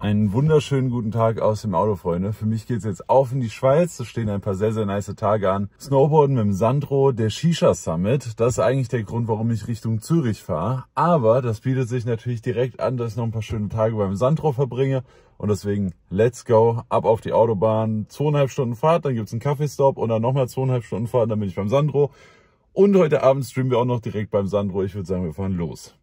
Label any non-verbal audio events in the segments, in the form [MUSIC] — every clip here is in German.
Einen wunderschönen guten Tag aus dem Auto, Freunde. Für mich geht's jetzt auf in die Schweiz. Es stehen ein paar sehr, sehr nice Tage an. Snowboarden mit dem Sandro, der Shisha Summit. Das ist eigentlich der Grund, warum ich Richtung Zürich fahre. Aber das bietet sich natürlich direkt an, dass ich noch ein paar schöne Tage beim Sandro verbringe. Und deswegen, let's go, ab auf die Autobahn. Zweieinhalb Stunden Fahrt, dann gibt's einen Kaffeestop und dann nochmal zweieinhalb Stunden Fahrt, dann bin ich beim Sandro. Und heute Abend streamen wir auch noch direkt beim Sandro. Ich würde sagen, wir fahren los.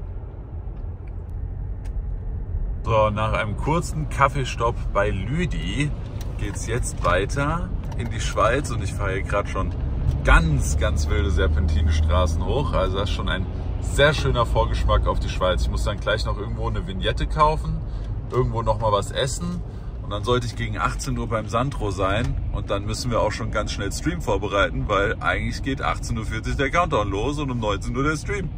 So, nach einem kurzen Kaffeestopp bei Lüdi geht's jetzt weiter in die Schweiz und ich fahre hier gerade schon ganz, ganz wilde Serpentinenstraßen hoch. Also das ist schon ein sehr schöner Vorgeschmack auf die Schweiz. Ich muss dann gleich noch irgendwo eine Vignette kaufen, irgendwo noch mal was essen und dann sollte ich gegen 18 Uhr beim Sandro sein und dann müssen wir auch schon ganz schnell Stream vorbereiten, weil eigentlich geht 18.40 Uhr der Countdown los und um 19 Uhr der Stream.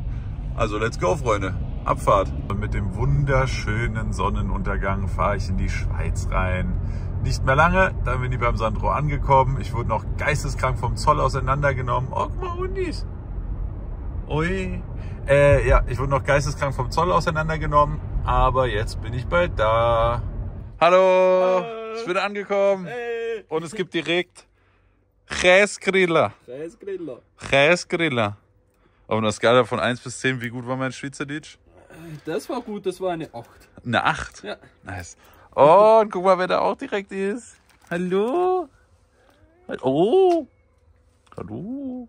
Also let's go, Freunde. Abfahrt. Und mit dem wunderschönen Sonnenuntergang fahre ich in die Schweiz rein. Nicht mehr lange, dann bin ich beim Sandro angekommen. Ich wurde noch geisteskrank vom Zoll auseinandergenommen. Oh, guck mal, Hundis. Ui. Äh, ja, ich wurde noch geisteskrank vom Zoll auseinandergenommen. Aber jetzt bin ich bald da. Hallo, ich bin angekommen. Hey. Und es gibt direkt Käsgriller. Käsegriller. Käsgriller. Auf einer Skala von 1 bis 10, wie gut war mein Schweizerdeutsch? Das war gut, das war eine 8. Eine 8. Ja. Nice. Oh, und guck mal, wer da auch direkt ist. Hallo. Oh. Hallo.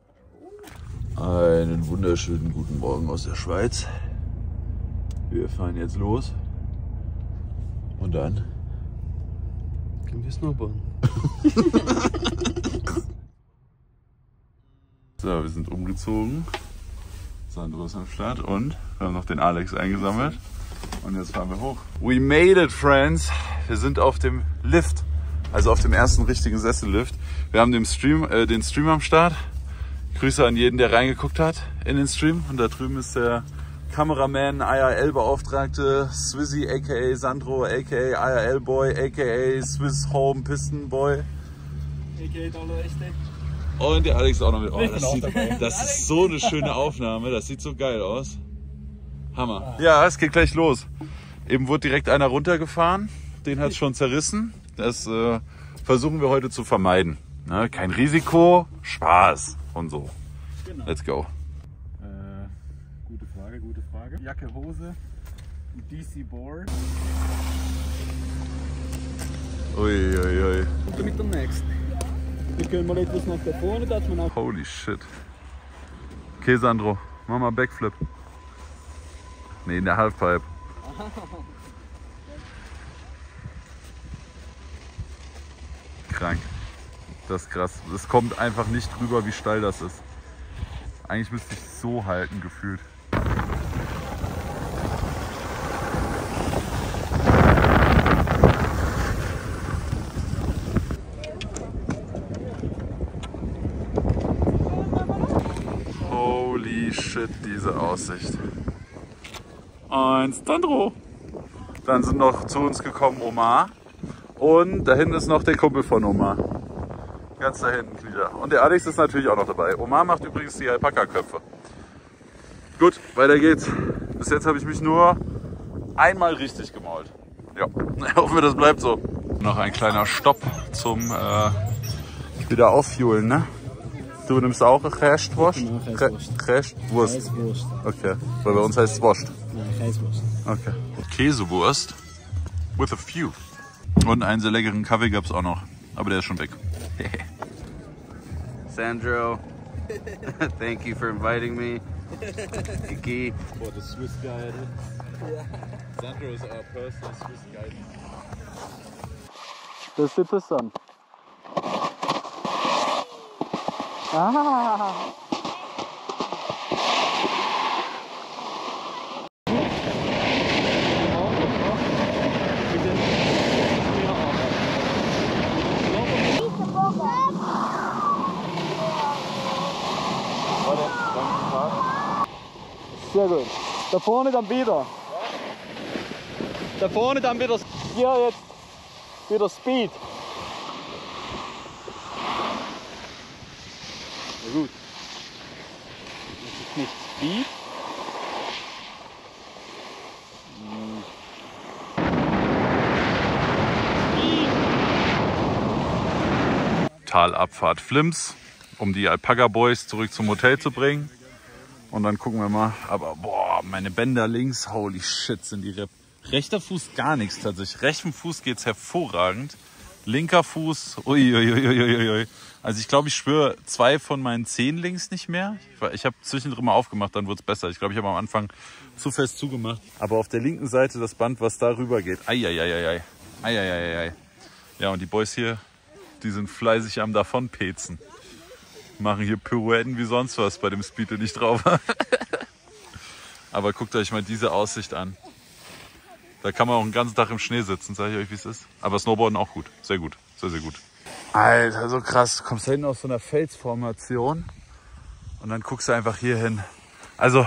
Einen wunderschönen guten Morgen aus der Schweiz. Wir fahren jetzt los. Und dann? Gehen wir snowboarden. [LAUGHS] So, wir sind umgezogen. Sandro ist am Start und wir haben noch den Alex eingesammelt. Und jetzt fahren wir hoch. We made it, friends. Wir sind auf dem Lift. Also auf dem ersten richtigen Sessellift. Wir haben den Stream, äh, den Stream am Start. Grüße an jeden, der reingeguckt hat in den Stream. Und da drüben ist der Kameraman, IRL-Beauftragte, Swizzy, aka Sandro, aka IRL-Boy, aka Swiss Home Piston Boy. Okay, Dollar echte. Und der Alex auch noch mit. Oh, das, auch sieht, das ist so eine schöne Aufnahme. Das sieht so geil aus. Hammer. Ja, es geht gleich los. Eben wurde direkt einer runtergefahren. Den hat es schon zerrissen. Das äh, versuchen wir heute zu vermeiden. Ne? Kein Risiko, Spaß und so. Genau. Let's go. Äh, gute Frage, gute Frage. Jacke, Hose, DC Board. Ui, ui, ui. Und mit dem nächsten. Wir können mal etwas nach da vorne, dass man auch. Holy shit. Okay, Sandro, mach mal Backflip. Nee, in der Halfpipe. [LAUGHS] Krank. Das ist krass. Es kommt einfach nicht rüber, wie steil das ist. Eigentlich müsste ich so halten, gefühlt. Holy shit, diese Aussicht. Und Sandro. Dann sind noch zu uns gekommen Omar. Und da hinten ist noch der Kumpel von Omar. Ganz da hinten wieder. Und der Alex ist natürlich auch noch dabei. Omar macht übrigens die Alpaka-Köpfe. Gut, weiter geht's. Bis jetzt habe ich mich nur einmal richtig gemalt. Ja, [LAUGHS] hoffen wir, das bleibt so. Noch ein kleiner Stopp zum äh, wieder auffuelen, ne? Du nimmst auch eine Kästwurst? Käsewurst. Kästwurst. Käsewurst. Okay, weil bei uns heißt es Wurst. Nein, Käsewurst. Okay. Käsewurst with a few. Und einen sehr leckeren Kaffee gab es auch noch. Aber der ist schon weg. [LAUGHS] Sandro, [LAUGHS] thank you for inviting me. Kiki, Boah, the Swiss Guide. Sandro is our personal Swiss Guide. Das ist interessant. Ah. Sehr gut. Da vorne dann wieder. Da vorne dann wieder. Hier jetzt wieder Speed. Speed. Talabfahrt Flims, um die Alpaca Boys zurück zum Hotel zu bringen. Und dann gucken wir mal. Aber boah, meine Bänder links, holy shit, sind die Rippen. Rechter Fuß gar nichts tatsächlich. Rechten Fuß geht es hervorragend. Linker Fuß, uiuiuiuiui. Ui, ui, ui. Also ich glaube, ich schwöre zwei von meinen Zehen links nicht mehr. Ich, habe zwischendrin mal aufgemacht, dann wurde es besser. Ich glaube, ich habe am Anfang zu fest zugemacht. Aber auf der linken Seite das Band, was da rüber geht. Eieieiei. Eieieiei. Ja, und die Boys hier, die sind fleißig am davonpezen. Machen hier Pirouetten wie sonst was bei dem Speed, den ich drauf habe. [LAUGHS] Aber guckt euch mal diese Aussicht an. Da kann man auch einen ganzen Tag im Schnee sitzen, sage ich euch, wie es ist. Aber Snowboarden auch gut. Sehr gut. Sehr, sehr gut. Alter, so krass. Du kommst da hinten aus so einer Felsformation und dann guckst du einfach hier hin. Also,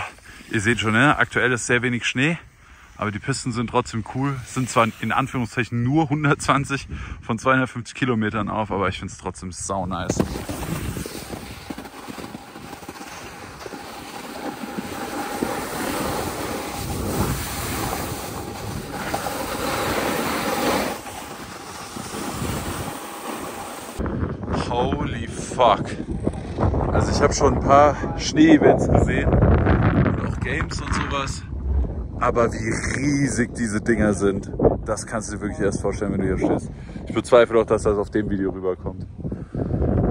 ihr seht schon, ne? aktuell ist sehr wenig Schnee, aber die Pisten sind trotzdem cool. Sind zwar in Anführungszeichen nur 120 von 250 Kilometern auf, aber ich finde es trotzdem sau nice. Holy fuck. Also ich habe schon ein paar Schnee-Events gesehen und auch Games und sowas. Aber wie riesig diese Dinger sind, das kannst du dir wirklich erst vorstellen, wenn du hier stehst. Ich bezweifle auch, dass das auf dem Video rüberkommt.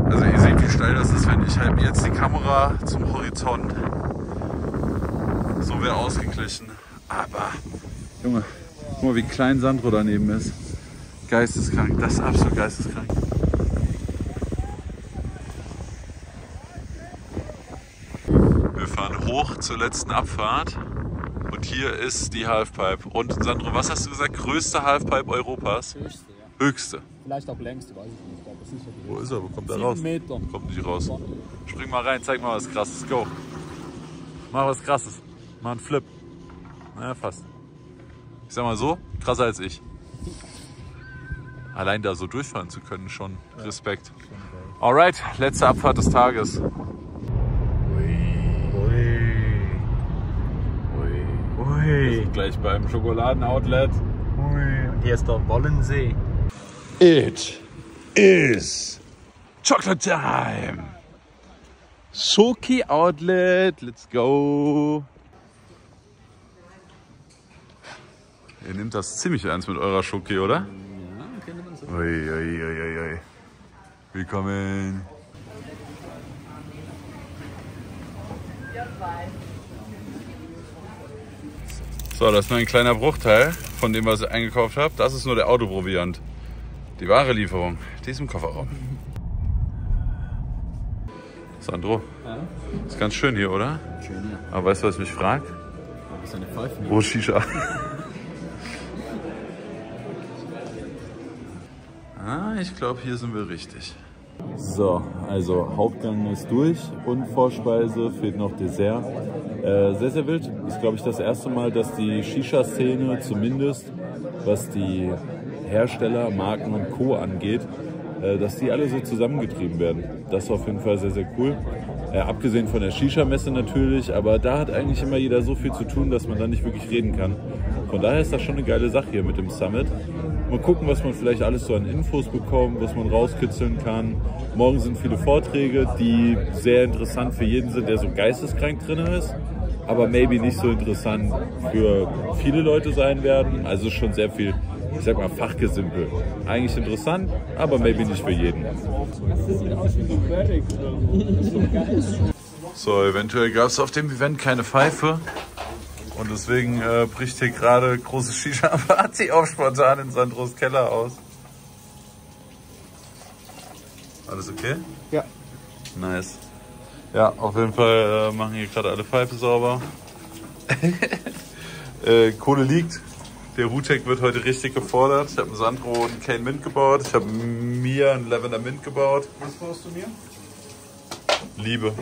Also ihr seht, wie steil das ist, wenn ich halt jetzt die Kamera zum Horizont. So wäre ausgeglichen. Aber, Junge, guck mal, wie klein Sandro daneben ist. Geisteskrank, das ist absolut geisteskrank. Wir fahren hoch zur letzten Abfahrt und hier ist die Halfpipe. Und Sandro, was hast du gesagt? Größte Halfpipe Europas? Höchste, ja. Höchste. Vielleicht auch längste, weiß ich nicht. Aber sicher die Wo ist er? Wo kommt er raus? Meter. Kommt nicht raus. Spring mal rein, zeig mal was krasses. Go. Mach was krasses. Mach einen Flip. Naja, fast. Ich sag mal so, krasser als ich. [LAUGHS] Allein da so durchfahren zu können, schon Respekt. Alright, letzte Abfahrt des Tages. Ui, Gleich beim Schokoladen-Outlet. ui. Und hier ist der Wollensee. It is chocolate time. Schoki Outlet, let's go. Ihr nehmt das ziemlich ernst mit eurer Schoki, oder? Ja, könnte man so. Ui, ui, ui, ui. Willkommen. So, das ist nur ein kleiner Bruchteil von dem, was ich eingekauft habe. Das ist nur der Autoproviant. Die wahre Lieferung, die ist im Kofferraum. Sandro, Ja, ist ganz schön hier, oder? schön hier. Aber weißt du, was ich mich frage? Da ist eine Pfeife. Wo ist Shisha? ah, ich glaube, hier sind wir richtig. So, also Hauptgang ist durch und Vorspeise, fehlt noch Dessert. Äh, sehr, sehr wild. Ist, glaube ich, das erste Mal, dass die Shisha-Szene zumindest, was die Hersteller, Marken und Co. angeht, äh, dass die alle so zusammengetrieben werden. Das ist auf jeden Fall sehr, sehr cool. Äh, abgesehen von der Shisha-Messe natürlich, aber da hat eigentlich immer jeder so viel zu tun, dass man da nicht wirklich reden kann. Von daher ist das schon eine geile Sache hier mit dem Summit. Mal gucken, was man vielleicht alles so an Infos bekommt, was man rauskitzeln kann. Morgen sind viele Vorträge, die sehr interessant für jeden sind, der so geisteskrank drin ist, aber maybe nicht so interessant für viele Leute sein werden. Also schon sehr viel, ich sag mal, Fachgesimpel. Eigentlich interessant, aber maybe nicht für jeden. So, eventuell gab es auf dem Event keine Pfeife. Und deswegen äh, bricht hier gerade große Shisha-Party auf spontan in Sandros Keller aus. Alles okay? Ja. Nice. Ja, auf jeden Fall äh, machen hier gerade alle Pfeife sauber. [LAUGHS] äh, Kohle liegt. Der Hutek wird heute richtig gefordert. Ich habe einen Sandro und einen Kane Mint gebaut. Ich habe mir einen Lavender Mint gebaut. Was brauchst du mir? Liebe.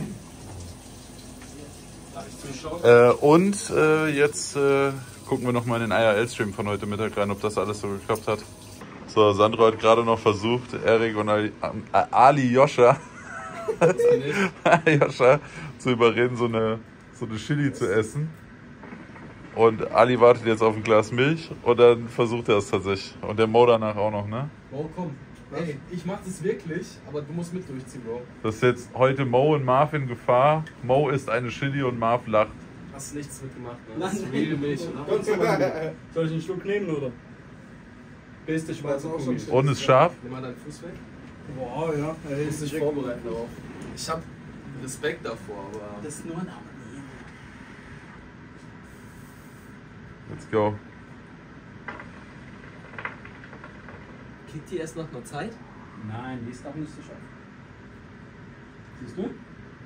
Äh, und äh, jetzt äh, gucken wir nochmal in den IRL-Stream von heute Mittag rein, ob das alles so geklappt hat. So, Sandro hat gerade noch versucht, Erik und Ali, äh, Ali Joscha, [LAUGHS] Joscha zu überreden, so eine, so eine Chili zu essen. Und Ali wartet jetzt auf ein Glas Milch und dann versucht er es tatsächlich. Und der Mo danach auch noch, ne? Oh, komm. Ey, ich mach das wirklich, aber du musst mit durchziehen, Bro. Das ist jetzt heute Mo und Marv in Gefahr. Mo ist eine Chili und Marv lacht. Hast nichts mitgemacht, ne? Das ist real mich, oder? [LAUGHS] Soll ich einen Schluck nehmen, oder? Beste Schweizer Kugel. Und ist scharf? Nimm mal deinen Fuß weg. Boah, ja. Du musst dich vorbereiten darauf. Ich hab Respekt davor, aber. Das ist nur ein Let's go. Kickt die erst nach einer Zeit? Nein, die ist auch nicht so scharf. Siehst du?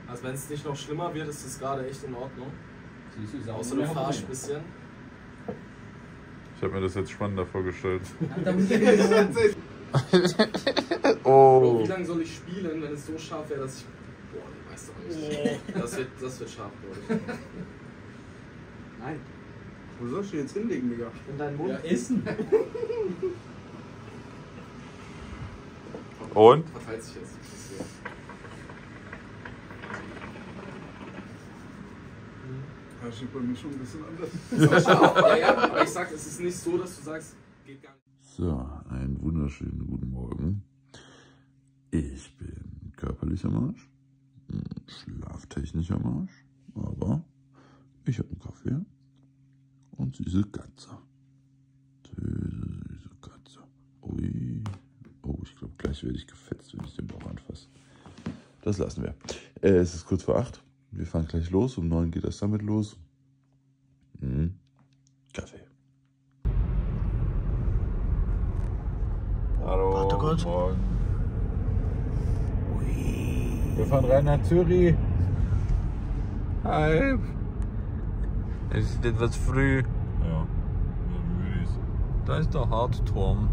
Also wenn es nicht noch schlimmer wird, ist das gerade echt in Ordnung. Siehst du, ist auch Außer du fahrst ein bisschen. Ich habe mir das jetzt spannender vorgestellt. [LAUGHS] [LAUGHS] Bro, Oh. wie lange soll ich spielen, wenn es so scharf wäre, dass ich. Boah, du weißt doch nicht. Das wird, das wird scharf, glaube ich. Nein. Wo sollst du jetzt hinlegen, Digga? In deinen Mund? Ja, essen. [LAUGHS] Und? Verteilt sich jetzt. Das ist so. Das ist bei mir schon ein bisschen anders. ja, ja, aber ich sag, es ist nicht so, dass du sagst, geht gar nicht. So, einen wunderschönen guten Morgen. Ich bin körperlich am Arsch, schlaftechnisch am Arsch, aber ich habe einen Kaffee und süße Katze. Süße, süße Katze. Ui. Oh, ich glaube, gleich werde ich gefetzt, wenn ich den Bauch anfasse. Das lassen wir. Äh, es ist kurz vor acht. Wir fahren gleich los. Um neun geht das damit los. Hm. Kaffee. Hallo. Warte kurz. Morgen. Wir fahren rein nach Zürich. Hi. Es ist etwas früh. Ja. Da ist der Hartturm.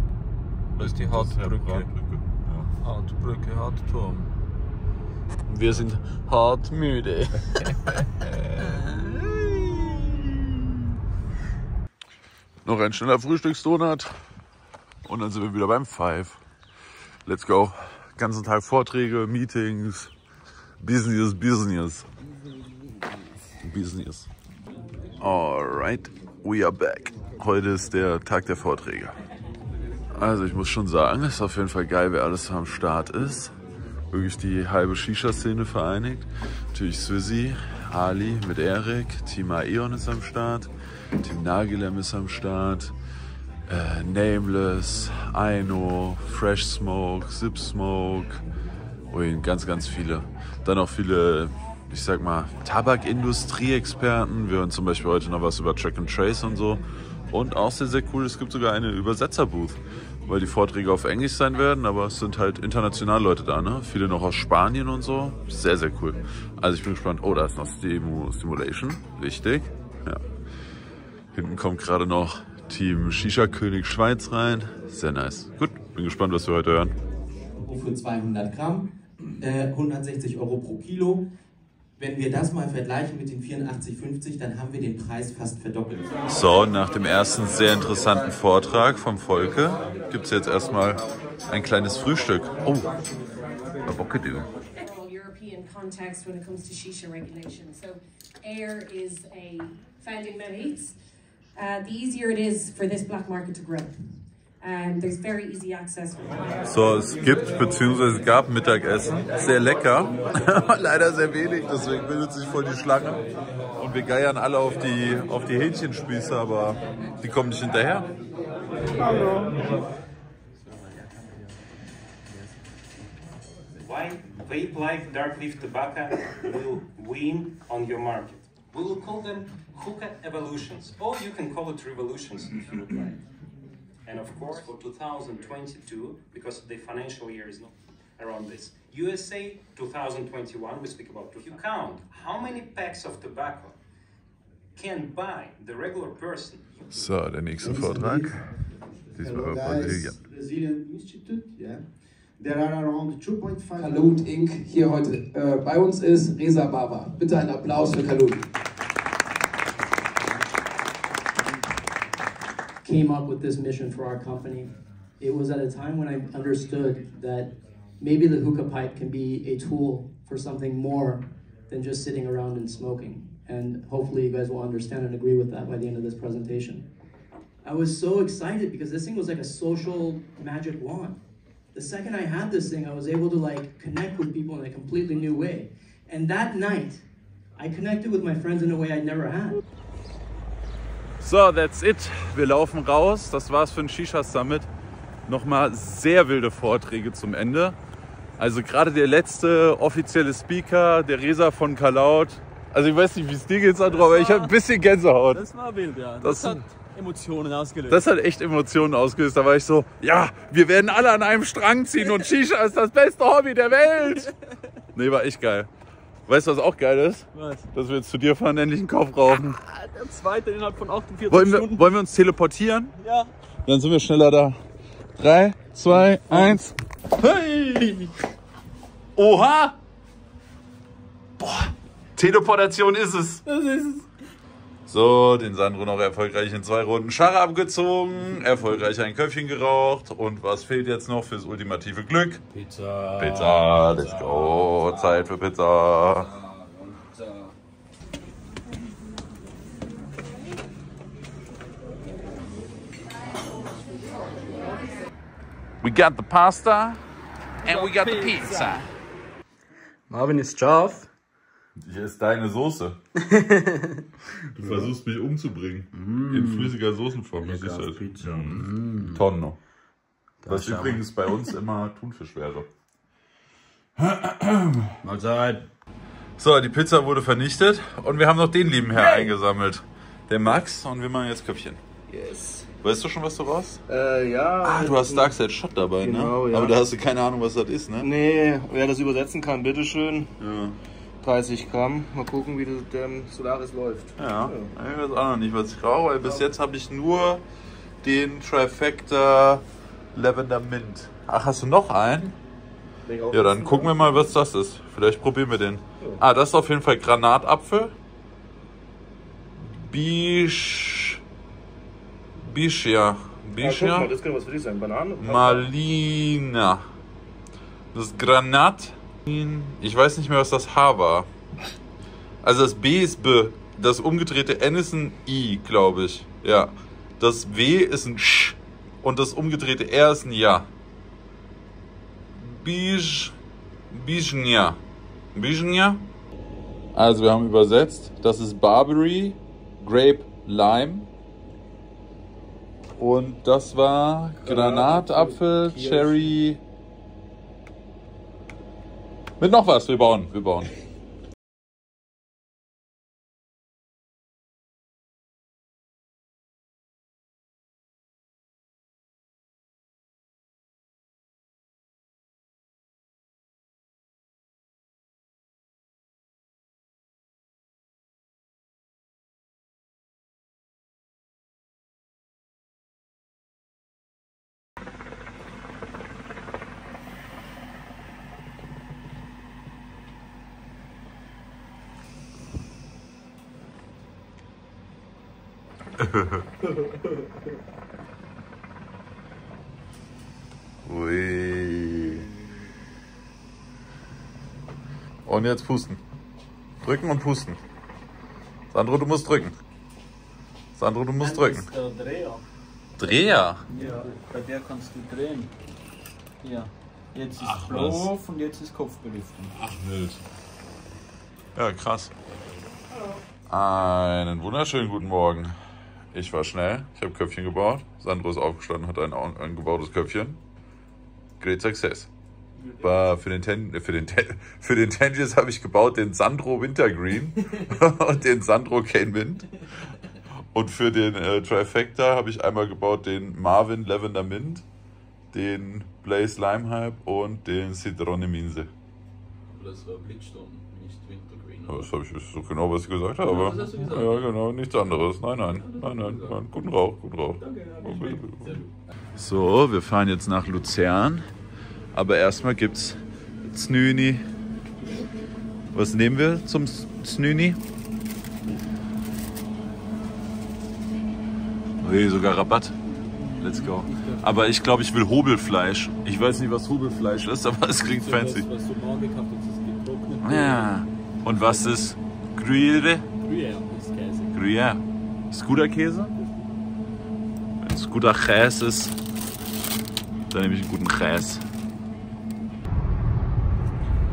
Da ist die Hartbrücke. Ja. Hartbrücke, Hartturm. Und wir sind hart müde. [LAUGHS] Noch ein schneller Frühstücksdonut. Und dann sind wir wieder beim Five. Let's go. Ganzen Tag Vorträge, Meetings, Business, Business. Business. Alright, we are back. Heute ist der Tag der Vorträge. Also ich muss schon sagen, es ist auf jeden Fall geil, wer alles am Start ist. Wirklich die halbe Shisha-Szene vereinigt. Natürlich Swizzy, Ali mit Erik, Team Aeon ist am Start, Team Nagilem ist am Start, äh, Nameless, Aino, Fresh Smoke, Zip Smoke, und ganz, ganz viele. Dann auch viele, ich sag mal, Tabakindustrie-Experten. Wir hören zum Beispiel heute noch was über Track and Trace und so. Und auch sehr, sehr cool, es gibt sogar eine Übersetzer-Booth, weil die Vorträge auf Englisch sein werden, aber es sind halt international Leute da, ne? Viele noch aus Spanien und so. Sehr, sehr cool. Also ich bin gespannt. Oh, da ist noch Stimu Stimulation. Wichtig. Ja. Hinten kommt gerade noch Team Shisha König Schweiz rein. Sehr nice. Gut, bin gespannt, was wir heute hören. für 200 Gramm, äh, 160 Euro pro Kilo. Wenn wir das mal vergleichen mit den 84,50, dann haben wir den Preis fast verdoppelt. So, nach dem ersten sehr interessanten Vortrag vom Volke gibt es jetzt erstmal ein kleines Frühstück. Oh, Avocado. European context when it comes to shisha regulation. So, air is a founding States. Uh, the easier it is for this black market to grow. There's very easy access for buyers. So, es gibt bzw. es gab Mittagessen. Sehr lecker, [LAUGHS] leider sehr wenig, deswegen bildet sich voll die Schlange. Und wir geiern alle auf die, auf die Hähnchenspieße, aber die kommen nicht hinterher. Why vape like dark leaf tobacco will win on your market? We will call them hookah evolutions, or you can call it revolutions if you would like. And of course, for 2022, because the financial year is not around this, USA 2021, we speak about. If you count how many packs of tobacco can buy the regular person, So, der nächste Vortrag. Diesmal über Brasilien. Brazilian Institute, yeah. There are around 2.5 Kalut Inc. hier heute äh, bei uns ist Reza Baba. Bitte einen Applaus für Kalut. Came up with this mission for our company. It was at a time when I understood that maybe the hookah pipe can be a tool for something more than just sitting around and smoking. And hopefully, you guys will understand and agree with that by the end of this presentation. I was so excited because this thing was like a social magic wand. the second I had this thing, I was able to like connect with people in a completely new way. And that night, I connected with my friends in a way I never had. So, that's it. Wir laufen raus. Das war's für den Shisha Summit. Nochmal sehr wilde Vorträge zum Ende. Also gerade der letzte offizielle Speaker, der Resa von Kalaut. Also ich weiß nicht, wie es dir geht, Sandro, aber ich habe ein bisschen Gänsehaut. Das war wild, ja. Das- Das, hat Emotionen ausgelöst. Das hat echt Emotionen ausgelöst. Da war ich so, ja, wir werden alle an einem Strang ziehen und Shisha ist das beste Hobby der Welt. [LAUGHS] Nee, war echt geil. Weißt du, was auch geil ist? Was? Dass wir jetzt zu dir fahren, endlich einen Kauf rauchen. Der zweite innerhalb von 48 Wollen wir, Stunden. wollen wir uns teleportieren? Ja. Dann sind wir schneller da. Drei, zwei, eins. Hey! Oha! Boah, Teleportation ist es. Das ist es. So, den Sandro noch erfolgreich in zwei Runden Scharre abgezogen, erfolgreich ein Köpfchen geraucht. Und was fehlt jetzt noch fürs ultimative Glück? Pizza. Pizza, let's go. Zeit für Pizza. We got the pasta and we got the pizza. Marvin ist scharf. Hier ist deine Soße. [LAUGHS] Du versuchst mich umzubringen. In flüssiger Soßenform. Das ist halt. Mm. Tonno. Was übrigens bei uns immer Thunfisch wäre. [CLEARS THROAT] Mahlzeit. So, die Pizza wurde vernichtet und wir haben noch den lieben Herr eingesammelt. Der Max und wir machen jetzt Köpfchen. Yes. Weißt du schon, was du brauchst? Äh, ja. Ah, du hast Darkseid Shot dabei, Genau, ne? ja. Aber da hast du keine Ahnung, was das ist, ne? Nee, wer das übersetzen kann, bitteschön. Ja. 30 Gramm. Mal gucken, wie das, der Solaris läuft. Ja, ich weiß auch noch nicht, was ich rauche, weil bis jetzt habe ich nur den Trifecta Lavender Mint. Ach, hast du noch einen? Ja, dann gucken wir mal, was das ist. Vielleicht probieren wir den. Ah, das ist auf jeden Fall Granatapfel. Bisch. Bischia. Bischia. das könnte was für dich sein. Bananen? Malina. Das ist Granat. Ich weiß nicht mehr, was das H war. Also das B ist B. Das umgedrehte N ist ein I, glaube ich. Ja. Das W ist ein Sch. Und das umgedrehte R ist ein Ja. Bij. Bijnia. Bijnia? Also wir haben übersetzt. Das ist Barberry, Grape, Lime. Und das war Granatapfel, Cherry. Mit noch was, wir bauen, wir bauen. Ui. Und jetzt pusten. Drücken und pusten. Sandro, du musst drücken. Sandro, du musst drücken. Der Dreher. Dreher. Ja, bei der kannst du drehen. Hier. Jetzt ist Ach, Flow und jetzt ist Kopfbelüftung. Ach, wild. Ja, krass. Einen wunderschönen guten Morgen. Ich war schnell, ich habe Köpfchen gebaut. Sandro ist aufgestanden, hat ein, gebautes Köpfchen. Great Success. War für den Ten, äh, für den Ten, [LAUGHS] für den Tangents habe ich gebaut den Sandro Wintergreen [LAUGHS] und den Sandro Cane Mint. Und für den äh, Trifecta habe ich einmal gebaut den Marvin Lavender Mint, den Blaze Lime Hype und den Citrone Minze. Das war Blitzsturm, nicht Wintergreen. Ja, Das habe ich so genau, was ich gesagt habe. Ja, das hast du gesagt. Ja, genau, nichts anderes. Nein, nein, nein, nein, nein. Guten Rauch, guten Rauch. So, wir fahren jetzt nach Luzern. Aber erstmal gibt's Znüni. Was nehmen wir zum Znüni? Nee, sogar Rabatt. Let's go. Aber ich glaube, ich will Hobelfleisch. Ich weiß nicht, was Hobelfleisch ist, aber es klingt fancy. Was. Ja. Und was ist Gruyere? Gruyere ist Käse. Gruyere. Ist guter Käse? Wenn es guter Käse ist, dann nehme ich einen guten Käse.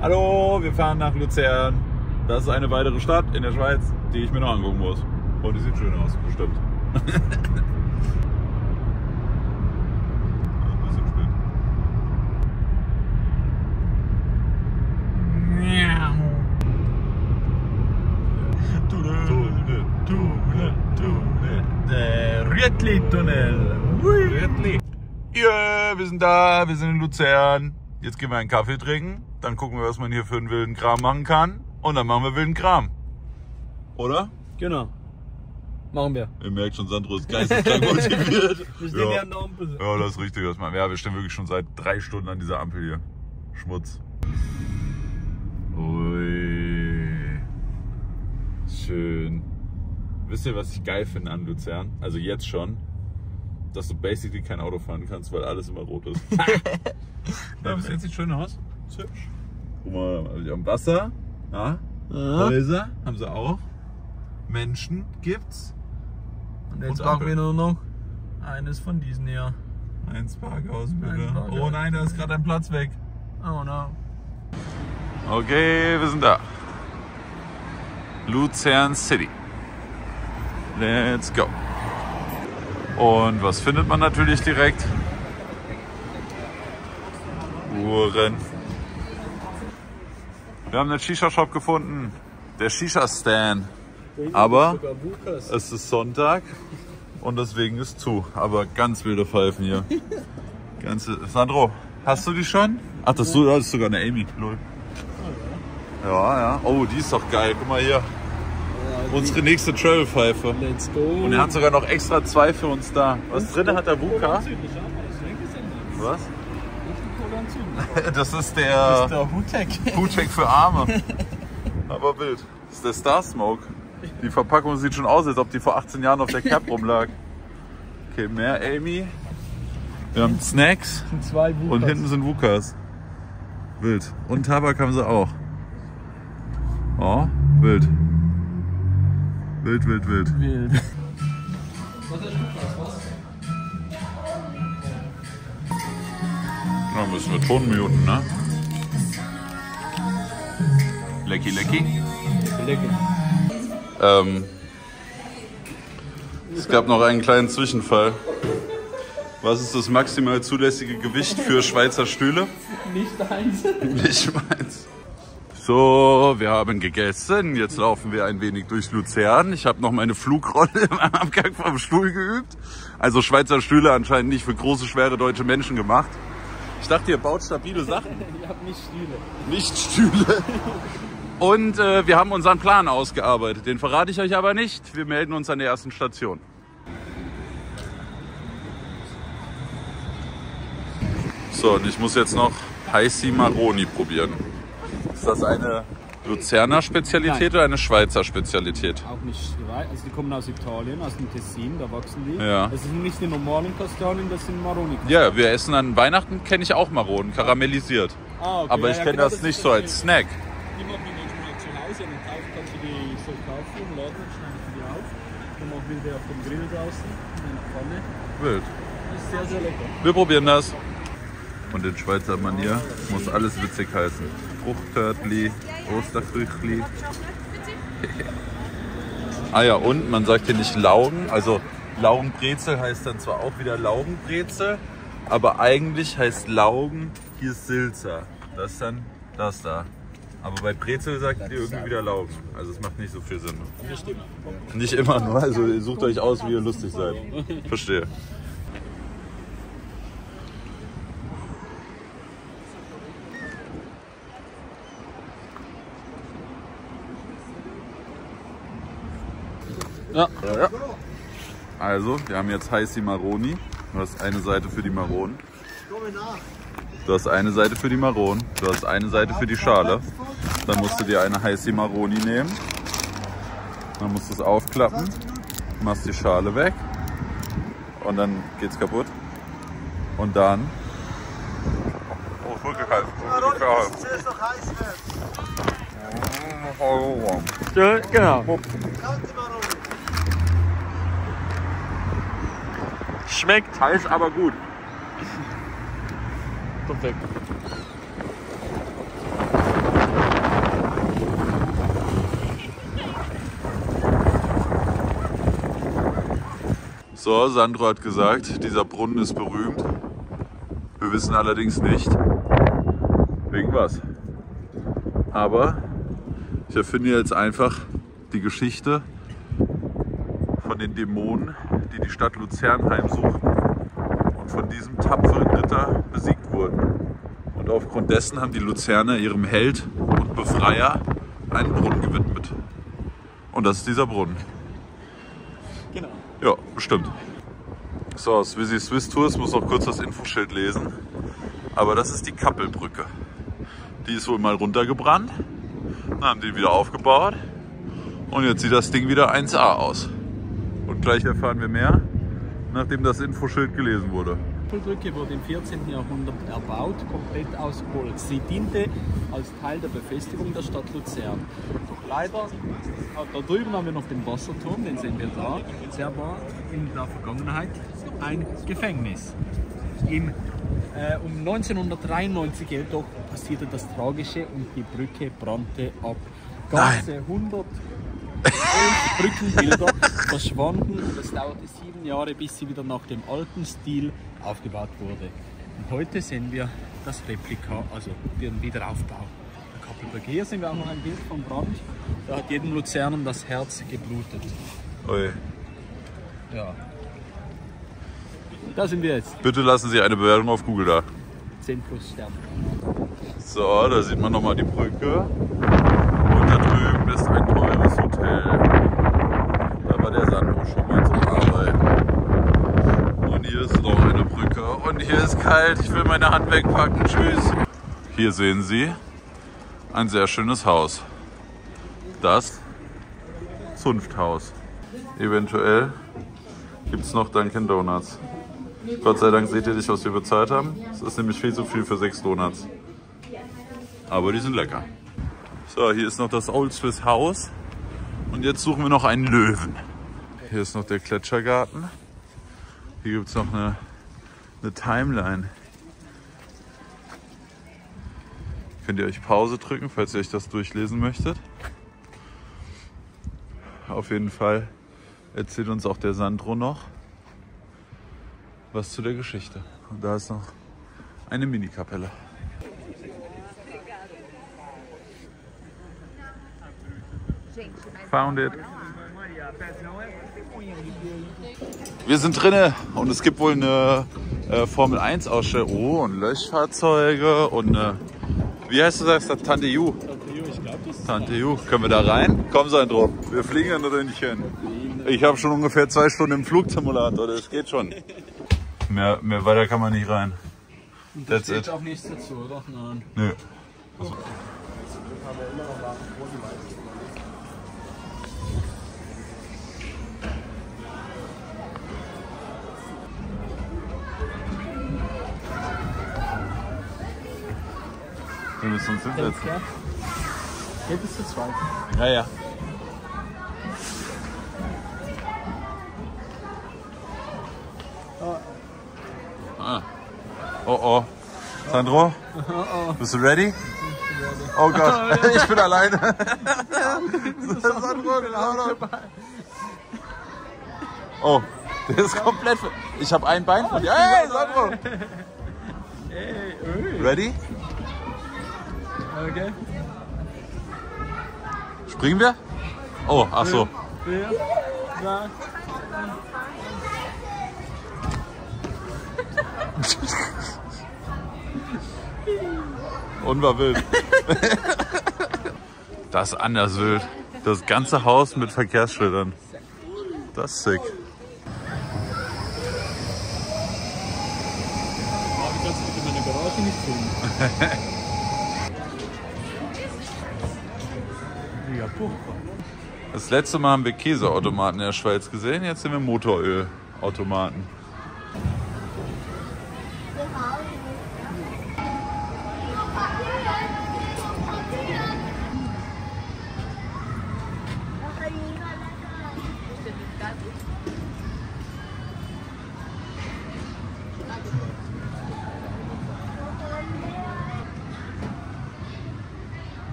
Hallo, wir fahren nach Luzern. Das ist eine weitere Stadt in der Schweiz, die ich mir noch angucken muss. Und die sieht schön aus, bestimmt. [LAUGHS] da, wir sind in Luzern. Jetzt gehen wir einen Kaffee trinken. Dann gucken wir, was man hier für einen wilden Kram machen kann. Und dann machen wir wilden Kram. Oder? Genau. Machen wir. Ihr merkt schon, Sandro ist geisteskrank motiviert. Wir stehen hier an der Ampel. Ja, das ist richtig. Das machen wir. Ja, wir stehen wirklich schon seit drei Stunden an dieser Ampel hier. Schmutz. Ui. Schön. Wisst ihr, was ich geil finde an Luzern? Also jetzt schon. Dass du basically kein Auto fahren kannst, weil alles immer rot ist. [LAUGHS] ja, bis jetzt sieht schön aus. Hübsch. Guck mal, also die haben Wasser. Ja. Häuser haben sie auch. Menschen gibt's. Und jetzt Und brauchen wir nur noch eines von diesen hier. Eins Parkhaus bitte. Ein Parkhaus. Oh nein, da ist gerade ein Platz weg. Oh no. Okay, wir sind da. Luzern City. Let's go. Und was findet man natürlich direkt? Uhren. Wir haben einen Shisha-Shop gefunden. Der Shisha-Stand. Aber es ist Sonntag und deswegen ist zu. Aber ganz wilde Pfeifen hier. Ganz, Sandro, hast du die schon? Ach, das ist so- das ist sogar eine Amy. Lol. Ja, ja. Oh, die ist doch geil. Guck mal hier. Unsere nächste Travel-Pfeife. Let's go. Und er hat sogar noch extra zwei für uns da. Was drin hat der Wuka? Was? [LAUGHS] Das ist der, der Hutek. Hutek für Arme. Aber wild. Das ist der Star Smoke. Die Verpackung sieht schon aus, als ob die vor 18 Jahren auf der Cap rumlag. Okay, mehr Amy. Wir haben Snacks. Und hinten sind Wukas. Wild. Und Tabak haben sie auch. Oh, wild. Wild, wild, wild. Wild. Ja, müssen wir Ton muten, ne? Lecky, lecky. Ähm, es gab noch einen kleinen Zwischenfall. Was ist das maximal zulässige Gewicht für Schweizer Stühle? Nicht eins. Nicht meins. So, wir haben gegessen. Jetzt laufen wir ein wenig durch Luzern. Ich habe noch meine Flugrolle [LAUGHS] im Abgang vom Stuhl geübt. Also Schweizer Stühle anscheinend nicht für große, schwere deutsche Menschen gemacht. Ich dachte, ihr baut stabile Sachen, [LAUGHS] Ihr habt nicht Stühle. nicht Stühle. Und äh, wir haben unseren Plan ausgearbeitet. Den verrate ich euch aber nicht. Wir melden uns an der ersten Station. So, und ich muss jetzt noch Heißi Maroni probieren. Ist das eine Luzerner Spezialität Nein. oder eine Schweizer Spezialität? Auch nicht Schweiz. Also die kommen aus Italien, aus dem Tessin, da wachsen die. Ja. Das sind nicht die normalen Kastanien, das sind Maroni. Ja, wir essen an Weihnachten, kenne ich auch Maronen, karamellisiert. Ah, okay. Aber ich ja, kenne genau, das das nicht so als Snack. Die machen die manchmal zu Hause dann kauf- kannst du die so kaufen im Laden, schneiden die auf. Dann machen wir die auf dem Grill draußen, in der Pfanne. Wild. Das ist sehr, sehr lecker. Wir probieren das. Und in Schweizer Manier muss alles witzig heißen. Fruchttörtli, Osterfrüchtli. ah ja, und man sagt hier nicht Laugen. Also Laugenbrezel heißt dann zwar auch wieder Laugenbrezel, aber eigentlich heißt Laugen hier Silzer. Das ist dann das da. Aber bei Brezel sagt ihr irgendwie wieder Laugen. Also es macht nicht so viel Sinn. Nicht immer. Nicht immer nur, also ihr sucht euch aus, wie ihr lustig seid. Verstehe. Ja. ja. Also, wir haben jetzt Heißi Maroni. Du hast eine Seite für die Maronen. Du hast eine Seite für die Maronen. Du hast eine Seite für die Schale. Dann musst du dir eine Heißi Maroni nehmen. Dann musst du es aufklappen. Machst die Schale weg. Und dann geht's kaputt. Und dann. Oh, ist. Ist wirklich kalt. Ja, genau. schmeckt. Heiß, aber gut. Perfekt. So, Sandro hat gesagt, dieser Brunnen ist berühmt. Wir wissen allerdings nicht, wegen was. Aber ich erfinde jetzt einfach die Geschichte von den Dämonen die die Stadt Luzern heimsuchten und von diesem tapferen Ritter besiegt wurden. Und aufgrund dessen haben die Luzerner ihrem Held und Befreier einen Brunnen gewidmet. Und das ist dieser Brunnen. Genau. Ja, bestimmt. So, aus Visi Swiss Tours muss noch kurz das Infoschild lesen. Aber das ist die Kappelbrücke. Die ist wohl mal runtergebrannt. Dann haben die wieder aufgebaut. Und jetzt sieht das Ding wieder 1A aus. Gleich erfahren wir mehr, nachdem das Infoschild gelesen wurde. Die Brücke wurde im 14. Jahrhundert erbaut, komplett aus Holz. Sie diente als Teil der Befestigung der Stadt Luzern. Doch leider, da drüben haben wir noch den Wasserturm, den sehen wir da. Der war in der Vergangenheit ein Gefängnis. Im, äh, um 1993 jedoch passierte das Tragische und die Brücke brannte ab. Ganze 100 Brückenbilder verschwanden und es dauerte sieben Jahre, bis sie wieder nach dem alten Stil aufgebaut wurde. Und heute sehen wir das Replika, also den Wiederaufbau der Kappelbrücke. Hier sehen wir auch noch ein Bild vom Brand. Da hat jedem Luzerner das Herz geblutet. Ui. Ja. Da sind wir jetzt. Bitte lassen Sie eine Bewertung auf Google da. 10 plus Sterne. So, da sieht man nochmal die Brücke. Und da drüben ist ein teures Hotel. Da war der Sandro schon mal zum Arbeiten. Und hier ist noch eine Brücke. Und hier ist kalt. Ich will meine Hand wegpacken. Tschüss. Hier sehen Sie ein sehr schönes Haus. Das Zunfthaus. Eventuell gibt es noch Dunkin' Donuts. Gott sei Dank seht ihr nicht, was wir bezahlt haben. Es ist nämlich viel zu viel für sechs Donuts. Aber die sind lecker. So, hier ist noch das Old Swiss Haus. Und jetzt suchen wir noch einen Löwen. Hier ist noch der Gletschergarten. Hier gibt es noch eine, eine Timeline. Könnt ihr euch Pause drücken, falls ihr euch das durchlesen möchtet. Auf jeden Fall erzählt uns auch der Sandro noch was zu der Geschichte. Und da ist noch eine Mini-Kapelle. Found it. Wir sind drinne und es gibt wohl eine äh, Formel 1 Ausstellung. Oh, und Löschfahrzeuge und eine, wie heißt du das? Tante Ju. Tante Ju. Können wir da rein? Komm, Sandro. Wir fliegen ein Röntchen. Ich habe schon ungefähr zwei Stunden im Flugsimulator. Das geht schon. Mehr, mehr weiter kann man nicht rein. Und da That's steht it. auch nichts dazu, oder? Nein. Nö. Wir müssen uns hinsetzen. Ja. Geht bis zu zweit. Ja, ja. Ah. Oh oh. Sandro, bist du ready? Oh Gott, [LAUGHS] ich bin alleine. [LAUGHS] [LAUGHS] Sandro, Sandro. Oh, der ist komplett. Ich habe ein Bein von dir. Hey, Sandro. Ready? Okay. Springen wir? Oh, ach so. Vier, drei. [LAUGHS] Und war wild. Das ist anders wild. Das ganze Haus mit Verkehrsschildern. Das ist sick. Ich kann es in meiner Garage nicht filmen. [LAUGHS] letzte Mal haben wir Käseautomaten in der Schweiz gesehen, jetzt sind wir Motorölautomaten.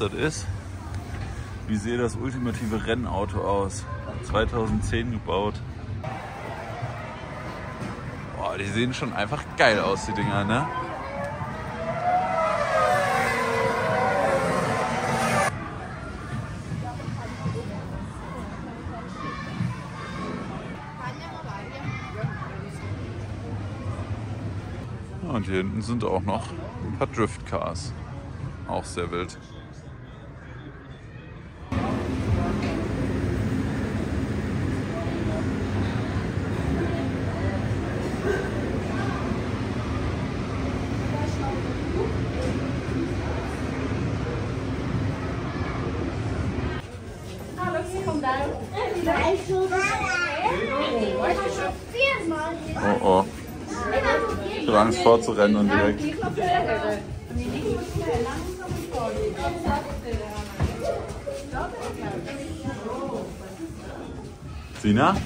Was das ist. Wie sehe das ultimative Rennauto aus? 2010 gebaut. Boah, die sehen schon einfach geil aus, die Dinger, ne? Und hier hinten sind auch noch ein paar Driftcars. Auch sehr wild. Oh oh. Ich habe Angst vorzurennen und direkt. Sina?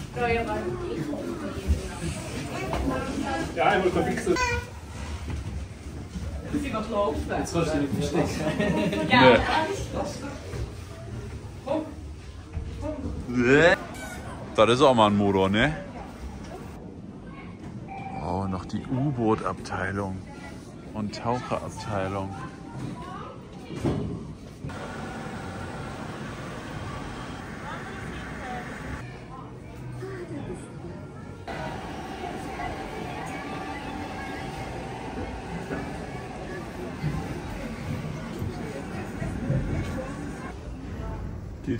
Ja, ich muss noch fixen. Jetzt kannst du nicht verstecken. Nee. Das ist auch mal ein Motor, ne? Oh, noch die U-Boot-Abteilung und Taucherabteilung.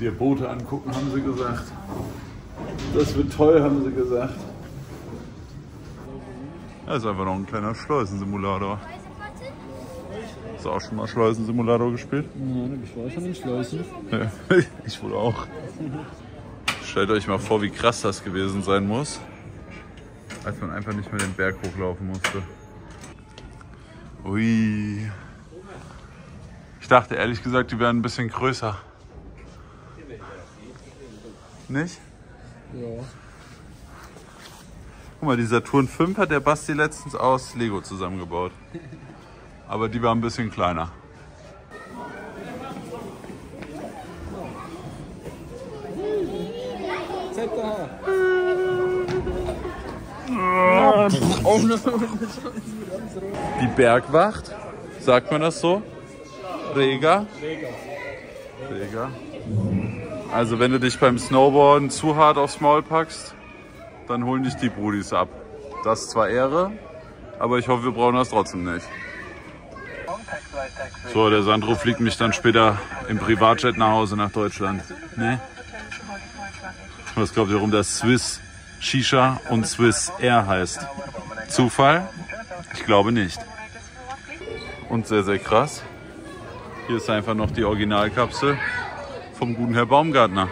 Ihr Boote angucken, haben sie gesagt. Das wird toll, haben sie gesagt. Das ist einfach noch ein kleiner Schleusensimulator. Hast du auch schon mal Schleusensimulator gespielt? Nein, ich war schon in Schleusen. Ja, [LAUGHS] ich wohl auch. Stellt euch mal vor, wie krass das gewesen sein muss, als man einfach nicht mehr den Berg hochlaufen musste. Ui. Ich dachte ehrlich gesagt, die wären ein bisschen größer. Nicht? Ja. Guck mal, die Saturn 5 hat der Basti letztens aus Lego zusammengebaut. Aber die war ein bisschen kleiner. Die Bergwacht, sagt man das so? Rega? Rega. Also wenn du dich beim Snowboarden zu hart aufs Maul packst, dann holen dich die Brudis ab. Das ist zwar Ehre, aber ich hoffe, wir brauchen das trotzdem nicht. So, der Sandro fliegt mich dann später im Privatjet nach Hause nach Deutschland. Ne? Was glaubt ihr, warum das Swiss Shisha und Swiss Air heißt? Zufall? Ich glaube nicht. Und sehr, sehr krass. Hier ist einfach noch die Originalkapsel vom guten Herr Baumgartner.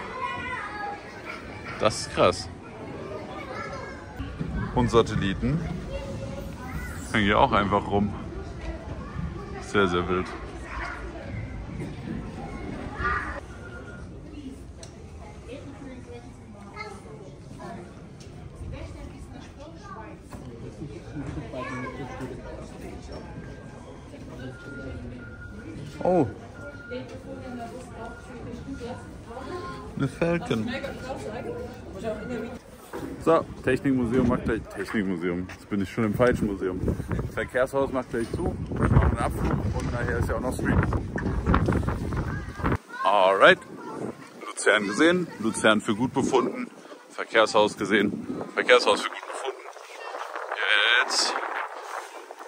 Das ist krass. Und Satelliten hängen hier auch einfach rum. Sehr, sehr wild. Oh. Eine Falcon. So, Technikmuseum macht gleich. Technikmuseum. Jetzt bin ich schon im falschen Museum. Verkehrshaus macht gleich zu. Wir machen einen Abflug und nachher ist ja auch noch Stream. Alright. Luzern gesehen, Luzern für gut befunden, Verkehrshaus gesehen, Verkehrshaus für gut befunden. Jetzt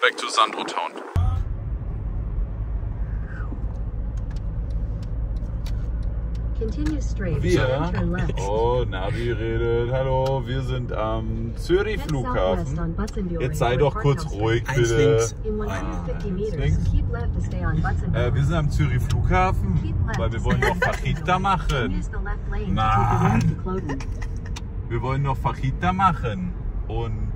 back to Sandro Town. Wir, oh, Navi redet, hallo, wir sind am Zürich Flughafen. Jetzt sei doch kurz ruhig, bitte. In 150 meters, links. keep left to stay on Butzenbury. Äh, wir sind am Zürich Flughafen, weil wir wollen noch Fajita machen. Mann. Wir wollen noch Fajita machen und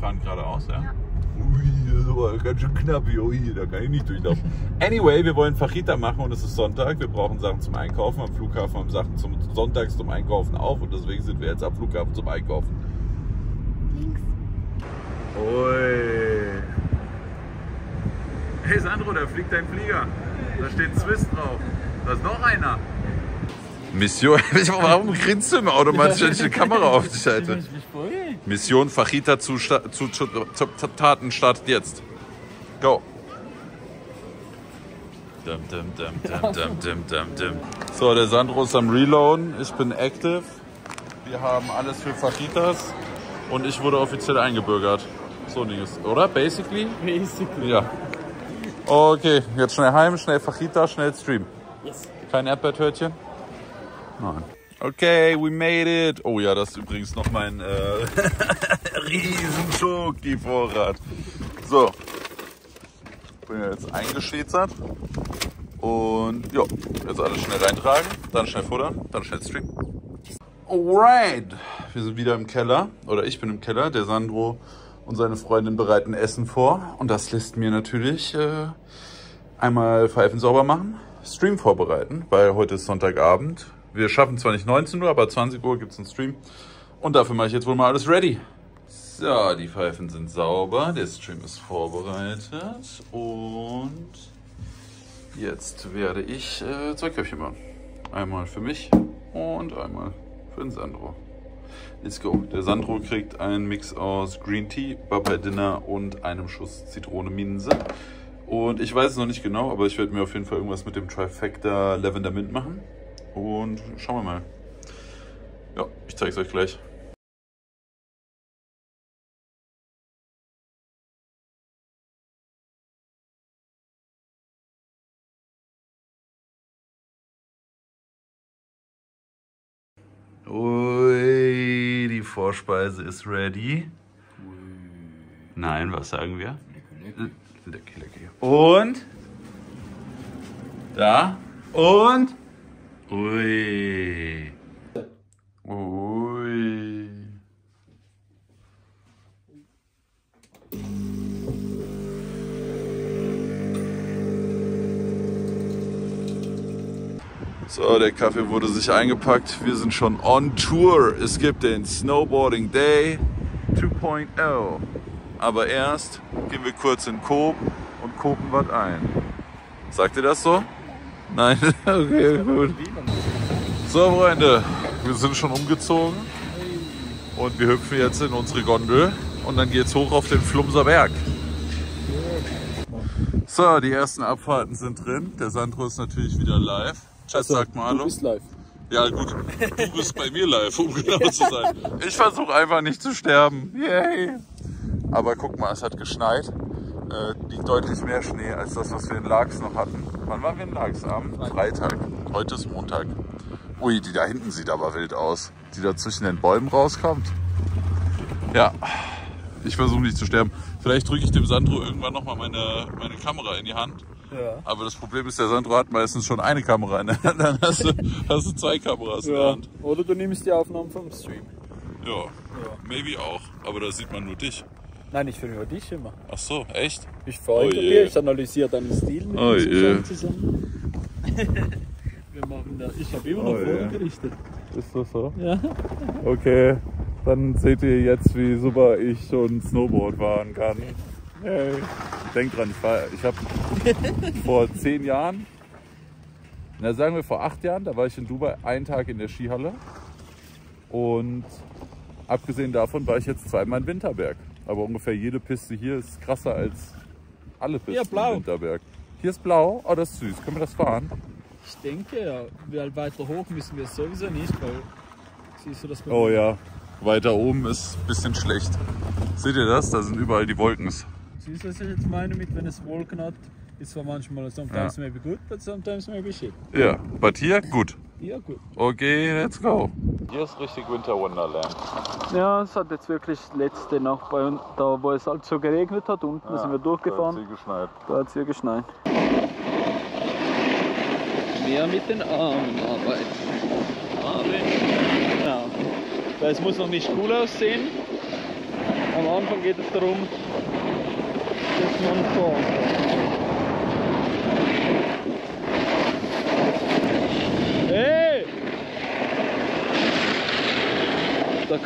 fahren geradeaus, ja? Ui, aber ganz schön knapp hier. Ui, da kann ich nicht durchlaufen. Anyway, wir wollen Fajita machen und es ist Sonntag. Wir brauchen Sachen zum Einkaufen. Am Flughafen haben Sachen zum Sonntags zum Einkaufen auf und deswegen sind wir jetzt am Flughafen zum Einkaufen. Ui. Hey Sandro, da fliegt dein Flieger. Da steht Swiss drauf. Da ist noch einer. Mission. [LAUGHS] Warum grinst du immer automatisch, wenn ich die Kamera auf dich halte? Mission Fajita zu, zu, zu, zu Taten startet jetzt. Go. Dum, dum, dum, dum, dum, dum, dum, dum. So, der Sandro ist am Reloaden. Ich bin active. Wir haben alles für Fajitas. Und ich wurde offiziell eingebürgert. So ein Ding ist, oder? Basically? Basically. Ja. Okay, jetzt schnell heim, schnell Fajita, schnell Stream. Yes. Kein Erdbeertörtchen? Nein. Okay, we made it. Oh ja, das ist übrigens noch mein äh, [LAUGHS] riesen Schoki-Vorrat. So. Bin jetzt eingeschätzert. Und ja, jetzt alles schnell reintragen, dann schnell futtern, dann schnell streamen. Alright. Wir sind wieder im Keller. Oder ich bin im Keller. Der Sandro und seine Freundin bereiten Essen vor. Und das lässt mir natürlich äh, einmal Pfeifen sauber machen, Stream vorbereiten, weil heute ist Sonntagabend. Wir schaffen zwar nicht 19 Uhr, aber 20 Uhr gibt es einen Stream. Und dafür mache ich jetzt wohl mal alles ready. So, die Pfeifen sind sauber, der Stream ist vorbereitet und jetzt werde ich äh, zwei Köpfchen machen. Einmal für mich und einmal für den Sandro. Let's go. Der Sandro kriegt einen Mix aus Green Tea, Baba Dinner und einem Schuss Zitrone Minze. Und ich weiß es noch nicht genau, aber ich werde mir auf jeden Fall irgendwas mit dem Trifecta Lavender Mint machen. Und schauen wir mal. Ja, ich zeige es euch gleich. Ui, die Vorspeise ist ready. Nein, was sagen wir? Lecky, lecky. Und? Da? Und? Ui. Ui. So, der Kaffee wurde sich eingepackt. Wir sind schon on Tour. Es gibt den Snowboarding Day 2.0. Aber erst gehen wir kurz in Coop und kopen was ein. Sagt ihr das so? Nein? [LAUGHS] Okay, gut. So, Freunde, wir sind schon umgezogen und wir hüpfen jetzt in unsere Gondel und dann geht's hoch auf den Flumser Berg. So, die ersten Abfahrten sind drin. Der Sandro ist natürlich wieder live. Chat, sag mal hallo. Du bist live. Ja gut, du bist bei mir live, um genau zu sein. [LAUGHS] Ich versuche einfach nicht zu sterben. Yay! Aber guck mal, es hat geschneit. Äh, liegt deutlich mehr Schnee als das, was wir in Laax noch hatten. Wann waren wir in Laax? Am Freitag. Heute ist Montag. Ui, die da hinten sieht aber wild aus. Die da zwischen den Bäumen rauskommt. Ja, ich versuche nicht zu sterben. Vielleicht drücke ich dem Sandro irgendwann nochmal meine, meine Kamera in die Hand. Ja. Aber das Problem ist, der Sandro hat meistens schon eine Kamera in der Hand. [LAUGHS] Dann hast du, hast du zwei Kameras in der Ja. Hand. Oder du nimmst die Aufnahmen vom Stream. Ja, maybe auch. Aber da sieht man nur dich. Nein, ich filme dich immer. Ach so, echt? Ich fahre Oh dir, ich analysiere deinen Stil mit Oh. Song zusammen. [LAUGHS] Wir machen da, ich habe immer noch Oh je. vorgerichtet. Ist das so? Ja. Okay, dann seht ihr jetzt, wie super ich schon Snowboard fahren kann. Hey. Denkt dran, ich, ich habe vor zehn Jahren, na sagen wir vor acht Jahren, da war ich in Dubai einen Tag in der Skihalle. Und abgesehen davon war ich jetzt zweimal in Winterberg. Aber ungefähr jede Piste hier ist krasser als alle Pisten Ja, blau. in Winterberg. Hier ist blau, oh das ist süß. Können wir das fahren? Ich denke ja, weil weiter hoch müssen wir sowieso nicht, weil siehst du das bei Oh ja, weiter oben ist ein bisschen schlecht. Seht ihr das? Da sind überall die Wolken. Siehst du, was ich jetzt meine mit, wenn es Wolken hat? Ist zwar manchmal sometimes Ja. maybe good, but sometimes maybe shit. Ja, but hier gut. Ja, gut. Okay, let's go. Hier ist richtig Winter Wonderland. Ja, es hat jetzt wirklich letzte Nacht bei uns, da wo es halt so geregnet hat, unten da sind wir durchgefahren. Da hat's hier geschneit. Da hat es hier geschneit. Mehr mit den Armen arbeiten. Arme. Genau. Weil es muss noch nicht cool aussehen. Am Anfang geht es darum, dass man vorkommt.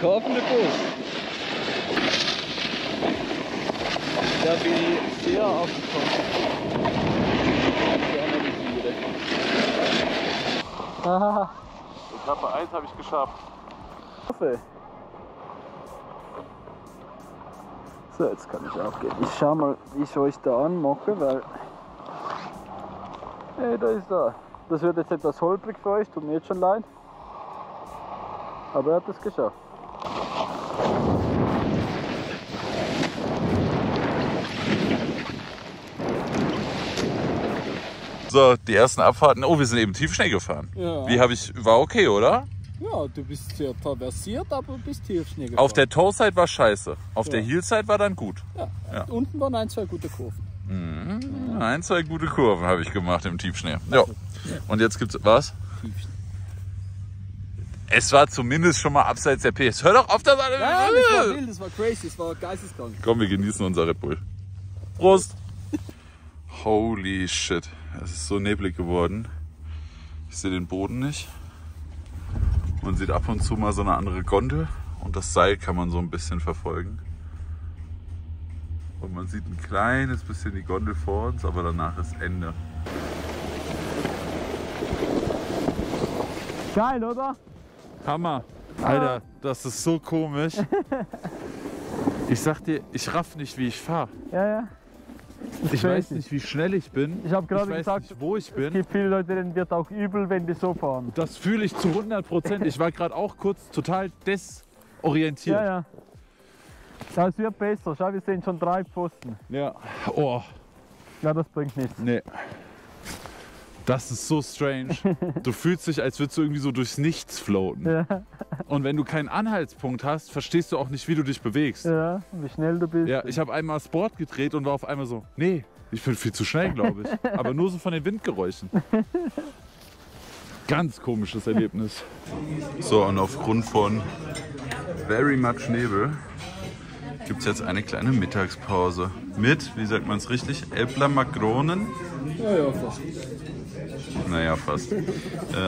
Der kaufende Bus. Der bin ich sehr aufgekommen. Ich analysiere. Ah, Etappe 1 habe ich geschafft. So, jetzt kann ich aufgehen. Ich schau mal, wie ich euch da anmache, weil. Hey, da ist er. Das wird jetzt etwas holprig für euch, tut mir jetzt schon leid. Aber er hat es geschafft. So, die ersten Abfahrten. Oh, wir sind eben Tiefschnee gefahren. Ja. Wie habe ich. War okay, oder? Ja, du bist sehr traversiert, aber bist Tiefschnee gefahren. Auf der Toe-Side war scheiße. Auf Ja. der Heel-Side war dann gut. Ja. Ja. Unten waren ein, zwei gute Kurven. Mhm. Ein, zwei gute Kurven habe ich gemacht im Tiefschnee. Ja. Und jetzt gibt's was? Es war zumindest schon mal abseits der PS. Hör doch auf, das alle. Ja, das war wild, das war crazy, das war geisteskrank. Komm, wir genießen unser Red Bull. Prost! Holy shit. Es ist so neblig geworden. Ich sehe den Boden nicht. Man sieht ab und zu mal so eine andere Gondel und das Seil kann man so ein bisschen verfolgen. Und man sieht ein kleines bisschen die Gondel vor uns, aber danach ist Ende. Geil, oder? Hammer. Alter, das ist so komisch. [LAUGHS] Ich sag dir, ich raff nicht, wie ich fahre. Ja, ja. Ich weiß nicht, wie schnell ich bin. Ich habe gerade gesagt, nicht, wo ich es bin. gibt viele Leute, denen wird auch übel, wenn die so fahren. Das fühle ich zu 100 Prozent. Ich war gerade auch kurz total desorientiert. Ja, ja. Ja, es wird besser. Schau, wir sehen schon drei Pfosten. Ja. Oh, Ja, das bringt nichts. nee. Das ist so strange. [LAUGHS] Du fühlst dich, als würdest du irgendwie so durchs Nichts floaten. Ja, Und wenn du keinen Anhaltspunkt hast, verstehst du auch nicht, wie du dich bewegst. ja, wie schnell du bist. Ja, ich habe einmal Sport gedreht und war auf einmal so, nee, ich bin viel zu schnell, glaube ich. [LAUGHS] Aber nur so von den Windgeräuschen. Ganz komisches Erlebnis. So, und aufgrund von very much Nebel gibt es jetzt eine kleine Mittagspause. Mit, wie sagt man es richtig, Elbler Makronen. Ja, ja, fast. Naja, fast. Äh,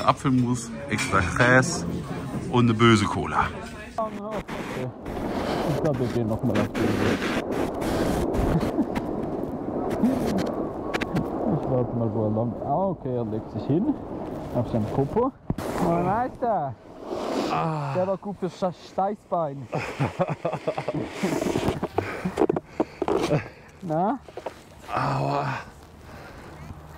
Apfelmus, extra Käse und eine böse Cola. Ich glaube, wir gehen nochmal auf den Weg. Ich warte mal, wo er lang. Ah, okay, er legt sich hin. Auf seinem Popo. Mein Meister! Der war gut fürs Steißbein. [LAUGHS] Na? Aua.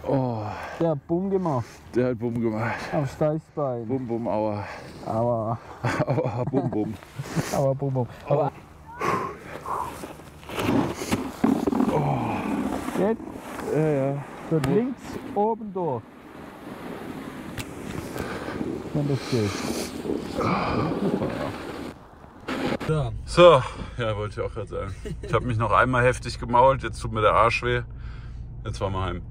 Oh, Der hat Bumm gemacht. der hat Bumm gemacht. Auf Steißbein. Bum, bum, aua. Aua. Aua, bum, bum. Aua, Bumm, Bumm. Aber Jetzt Ja, ja. wird links oben durch. Wenn das geht. Ja. So, ja, wollte ich auch gerade sagen. Ich habe mich noch einmal heftig gemault, jetzt tut mir der Arsch weh. Jetzt fahren wir heim.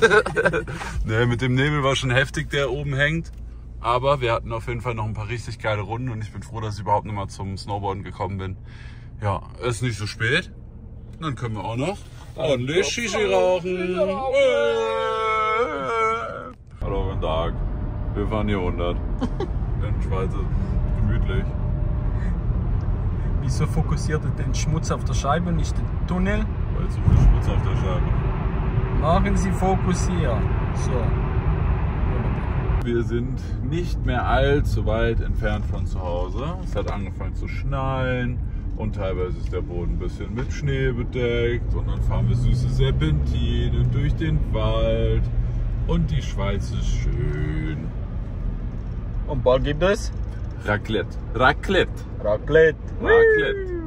[LAUGHS] nee, mit dem Nebel war schon heftig, der oben hängt. Aber wir hatten auf jeden Fall noch ein paar richtig geile Runden und ich bin froh, dass ich überhaupt noch mal zum Snowboarden gekommen bin. Ja, es ist nicht so spät. Dann können wir auch noch ordentlich Shishi rauchen. Hallo, guten Tag. Wir fahren hier 100. [LAUGHS] In Schweiz ist gemütlich. Wieso fokussiert er den Schmutz auf der Scheibe und nicht den Tunnel? Weil zu viel Schmutz auf der Scheibe. Machen Sie fokussieren. So. Wir sind nicht mehr allzu weit entfernt von zu Hause. Es hat angefangen zu schnallen und teilweise ist der Boden ein bisschen mit Schnee bedeckt und dann fahren wir süße Serpentinen durch den Wald und die Schweiz ist schön. Und bald gibt es Raclette. Raclette. Raclette. Raclette.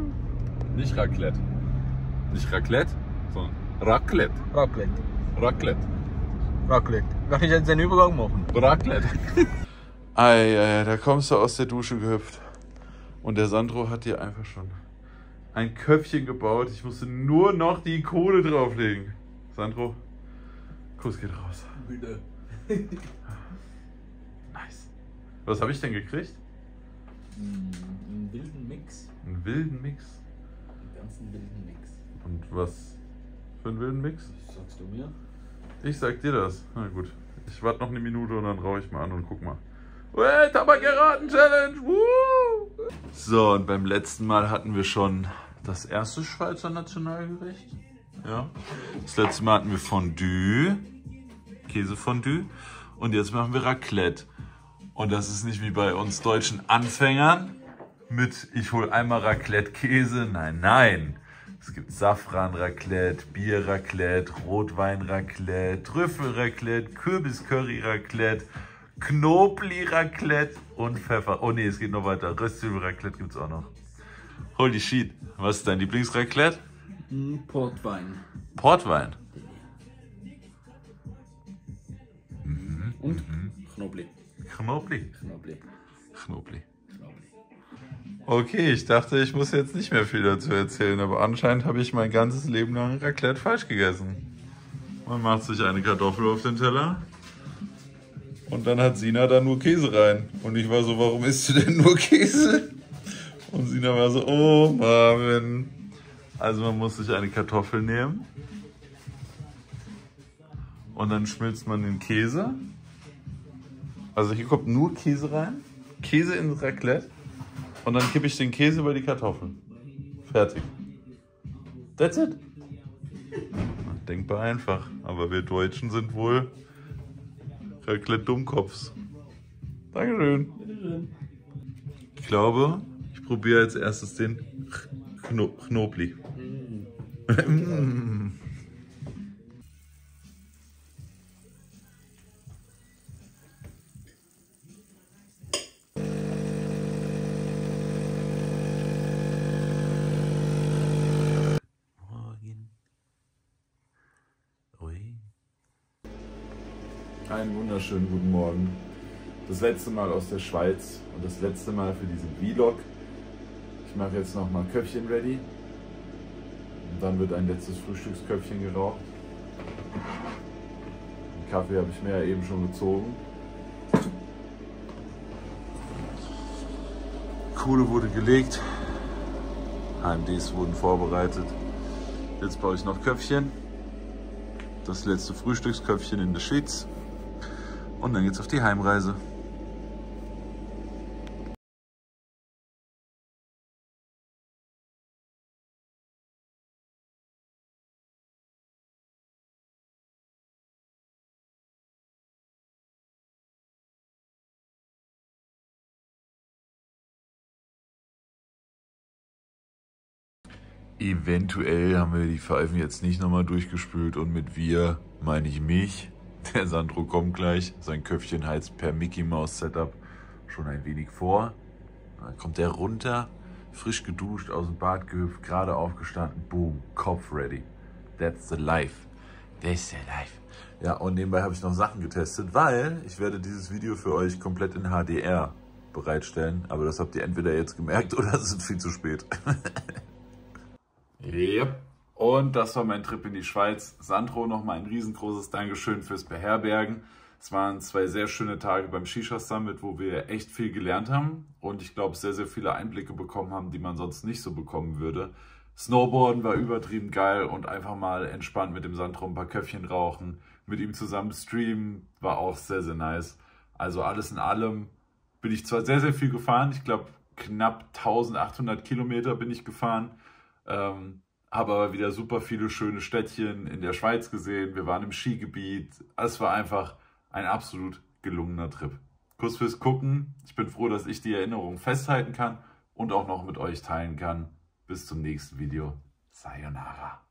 Nicht Raclette. Nicht Raclette, Raclette. Raclette. Raclette. Raclette. Kann ich jetzt den Übergang machen? Raclette. [LAUGHS] Ei, ei, da kommst du aus der Dusche gehüpft. Und der Sandro hat dir einfach schon ein Köpfchen gebaut. Ich musste nur noch die Kohle drauflegen. Sandro, Kuss geht raus. Bitte. [LAUGHS] Nice. Was habe ich denn gekriegt? Einen wilden Mix. Einen wilden Mix. Einen ganzen wilden Mix. Und was für einen wilden Mix? Sagst du mir? Ich sag dir das. Na gut. Ich warte noch eine Minute und dann rauche ich mal an und guck mal. Hey, Tabakgeraten-Challenge! So, und beim letzten Mal hatten wir schon das erste Schweizer Nationalgericht. Ja. Das letzte Mal hatten wir Fondue. Käsefondue. Und jetzt machen wir Raclette. Und das ist nicht wie bei uns deutschen Anfängern mit ich hole einmal Raclette-Käse. Nein, nein. Es gibt Safran-Raclette, Bier-Raclette, Rotwein-Raclette, Trüffel-Raclette, Kürbis-Curry-Raclette, Knobli-Raclette und Pfeffer. Oh nee, es geht noch weiter. Röstzwiebel-Raclette gibt es auch noch. Holy shit. Was ist dein Lieblingsraclette? Mm, Portwein. Portwein. Und Knobli. Knobli. Knobli. Knobli. Okay, ich dachte, ich muss jetzt nicht mehr viel dazu erzählen, aber anscheinend habe ich mein ganzes Leben lang Raclette falsch gegessen. Man macht sich eine Kartoffel auf den Teller und dann hat Sina da nur Käse rein. Und ich war so, warum isst du denn nur Käse? Und Sina war so, oh Marvin. Also man muss sich eine Kartoffel nehmen und dann schmilzt man den Käse. Also hier kommt nur Käse rein, Käse ins Raclette und dann kippe ich den Käse über die Kartoffeln. Fertig. That's it. Denkbar einfach, aber wir Deutschen sind wohl Raclette-Dummkopfs. Dankeschön. Ich glaube, ich probiere als erstes den Kno Knobli. Mm. Wunderschönen guten Morgen. Das letzte Mal aus der Schweiz und das letzte Mal für diesen Vlog. Ich mache jetzt noch mal Köpfchen ready. Und dann wird ein letztes Frühstücksköpfchen geraucht. Den Kaffee habe ich mir ja eben schon gezogen. Kohle wurde gelegt. HMDs wurden vorbereitet. Jetzt baue ich noch Köpfchen. Das letzte Frühstücksköpfchen in der Schweiz. Und dann geht's auf die Heimreise. Eventuell haben wir die Pfeifen jetzt nicht nochmal durchgespült und mit wir meine ich mich. [LAUGHS] Der Sandro kommt gleich. Sein Köpfchen heizt per Mickey Mouse Setup schon ein wenig vor. Dann kommt er runter, frisch geduscht, aus dem Bad gehüpft, gerade aufgestanden. Boom, Kopf ready. That's the life. That's the life. Ja, und nebenbei habe ich noch Sachen getestet, weil ich werde dieses Video für euch komplett in HDR bereitstellen. Aber das habt ihr entweder jetzt gemerkt [LAUGHS] oder es ist viel zu spät. [LAUGHS] Yep. Und das war mein Trip in die Schweiz. Sandro, nochmal ein riesengroßes Dankeschön fürs Beherbergen. Es waren zwei sehr schöne Tage beim Shisha Summit, wo wir echt viel gelernt haben und ich glaube sehr, sehr viele Einblicke bekommen haben, die man sonst nicht so bekommen würde. Snowboarden war übertrieben geil und einfach mal entspannt mit dem Sandro ein paar Köpfchen rauchen, mit ihm zusammen streamen, war auch sehr, sehr nice. Also alles in allem bin ich zwar sehr, sehr viel gefahren. Ich glaube, knapp 1800 Kilometer bin ich gefahren. Ähm, aber wieder super viele schöne Städtchen in der Schweiz gesehen. Wir waren im Skigebiet. Es war einfach ein absolut gelungener Trip. Kuss fürs Gucken. Ich bin froh, dass ich die Erinnerung festhalten kann und auch noch mit euch teilen kann. Bis zum nächsten Video. Sayonara.